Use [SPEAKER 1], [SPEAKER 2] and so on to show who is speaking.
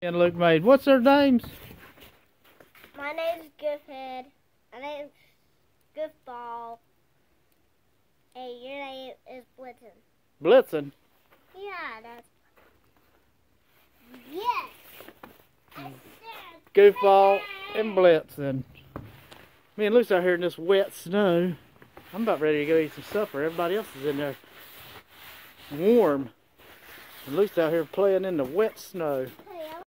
[SPEAKER 1] and Luke made. What's their names?
[SPEAKER 2] My name's Goofhead. My name's Goofball. And your name is Blitzen.
[SPEAKER 1] Blitzen.
[SPEAKER 2] Yeah, that's. Yes! I
[SPEAKER 1] Goofball and Blitzen. Me and Luke's out here in this wet snow. I'm about ready to go eat some supper. Everybody else is in there warm. And Luke's out here playing in the wet snow.